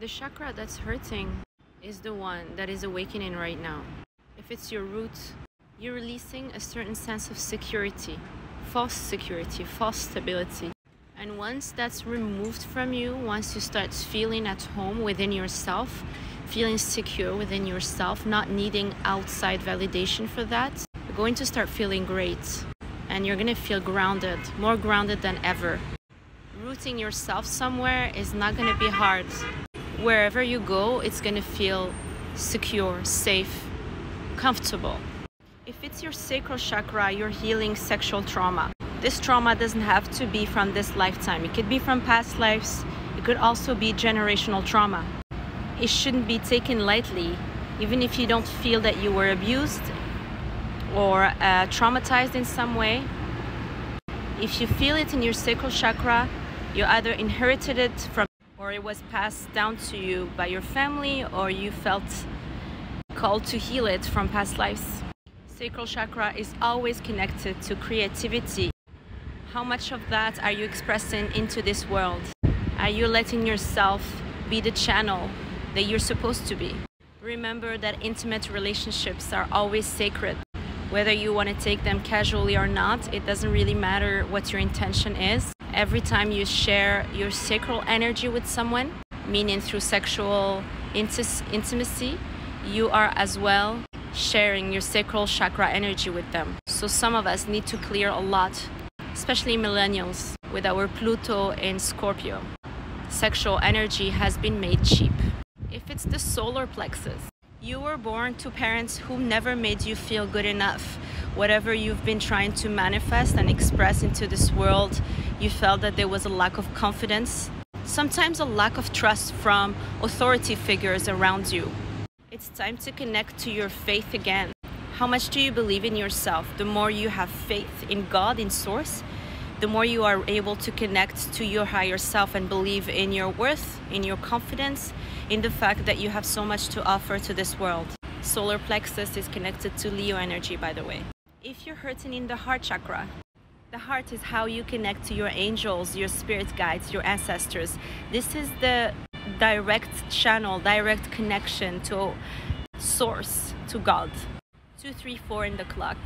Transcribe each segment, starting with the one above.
The chakra that's hurting is the one that is awakening right now. If it's your root, you're releasing a certain sense of security, false security, false stability. And once that's removed from you, once you start feeling at home within yourself, feeling secure within yourself, not needing outside validation for that, you're going to start feeling great. And you're going to feel grounded, more grounded than ever. Rooting yourself somewhere is not going to be hard. Wherever you go, it's going to feel secure, safe, comfortable. If it's your sacral chakra, you're healing sexual trauma. This trauma doesn't have to be from this lifetime. It could be from past lives. It could also be generational trauma. It shouldn't be taken lightly, even if you don't feel that you were abused or uh, traumatized in some way. If you feel it in your sacral chakra, you either inherited it from or it was passed down to you by your family or you felt called to heal it from past lives. Sacral chakra is always connected to creativity how much of that are you expressing into this world? Are you letting yourself be the channel that you're supposed to be? Remember that intimate relationships are always sacred. Whether you want to take them casually or not, it doesn't really matter what your intention is. Every time you share your sacral energy with someone, meaning through sexual intimacy, you are as well sharing your sacral chakra energy with them. So some of us need to clear a lot especially millennials, with our Pluto and Scorpio. Sexual energy has been made cheap. If it's the solar plexus, you were born to parents who never made you feel good enough. Whatever you've been trying to manifest and express into this world, you felt that there was a lack of confidence, sometimes a lack of trust from authority figures around you. It's time to connect to your faith again. How much do you believe in yourself? The more you have faith in God, in Source, the more you are able to connect to your higher self and believe in your worth, in your confidence, in the fact that you have so much to offer to this world. Solar plexus is connected to Leo energy, by the way. If you're hurting in the heart chakra, the heart is how you connect to your angels, your spirit guides, your ancestors. This is the direct channel, direct connection to source, to God. 234 in the clock.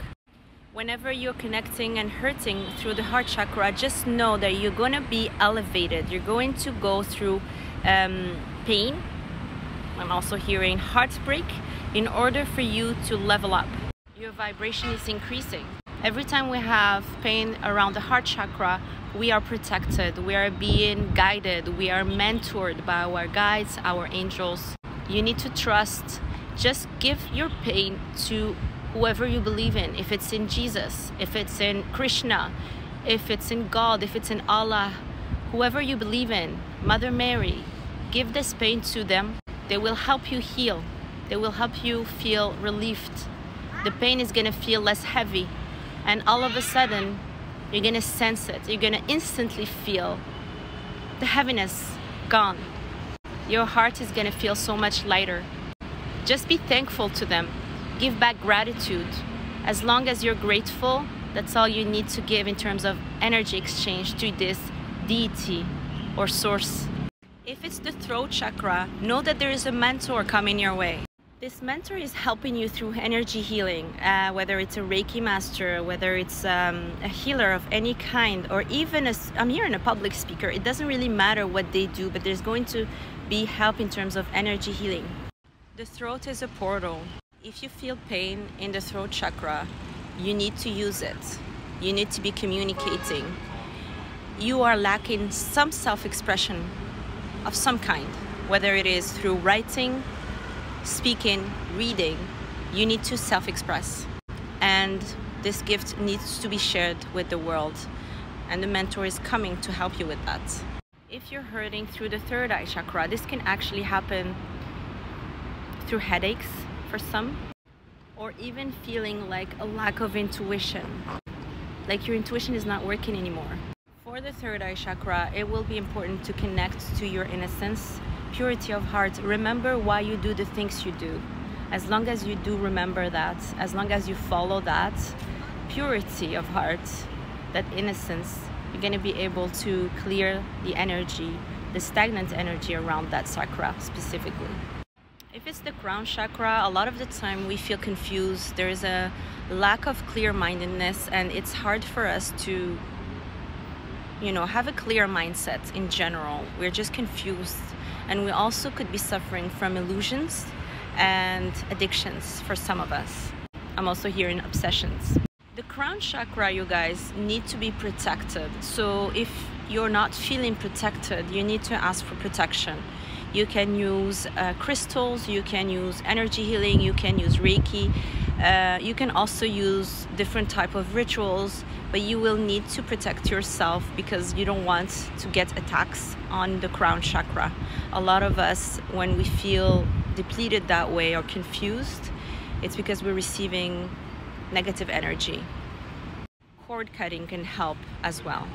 Whenever you're connecting and hurting through the heart chakra, just know that you're going to be elevated. You're going to go through um, pain. I'm also hearing heartbreak in order for you to level up. Your vibration is increasing. Every time we have pain around the heart chakra, we are protected, we are being guided, we are mentored by our guides, our angels. You need to trust just give your pain to whoever you believe in. If it's in Jesus, if it's in Krishna, if it's in God, if it's in Allah, whoever you believe in, Mother Mary, give this pain to them. They will help you heal. They will help you feel relieved. The pain is going to feel less heavy. And all of a sudden, you're to sense it. You're to instantly feel the heaviness gone. Your heart is to feel so much lighter. Just be thankful to them. Give back gratitude. As long as you're grateful, that's all you need to give in terms of energy exchange to this deity or source. If it's the throat chakra, know that there is a mentor coming your way. This mentor is helping you through energy healing, uh, whether it's a Reiki master, whether it's um, a healer of any kind, or even a, I'm here in a public speaker. It doesn't really matter what they do, but there's going to be help in terms of energy healing. The throat is a portal. If you feel pain in the throat chakra, you need to use it. You need to be communicating. You are lacking some self expression of some kind, whether it is through writing, speaking, reading. You need to self express. And this gift needs to be shared with the world. And the mentor is coming to help you with that. If you're hurting through the third eye chakra, this can actually happen through headaches for some, or even feeling like a lack of intuition, like your intuition is not working anymore. For the third eye chakra, it will be important to connect to your innocence, purity of heart. Remember why you do the things you do. As long as you do remember that, as long as you follow that purity of heart, that innocence, you're going to be able to clear the energy the stagnant energy around that chakra specifically. If it's the crown chakra, a lot of the time we feel confused. There is a lack of clear mindedness, and it's hard for us to, you know, have a clear mindset in general. We're just confused, and we also could be suffering from illusions and addictions for some of us. I'm also hearing obsessions. The crown chakra, you guys, need to be protected. So if you're not feeling protected, you need to ask for protection. You can use uh, crystals, you can use energy healing, you can use Reiki. Uh, you can also use different type of rituals, but you will need to protect yourself because you don't want to get attacks on the crown chakra. A lot of us, when we feel depleted that way or confused, it's because we're receiving negative energy. Cord cutting can help as well.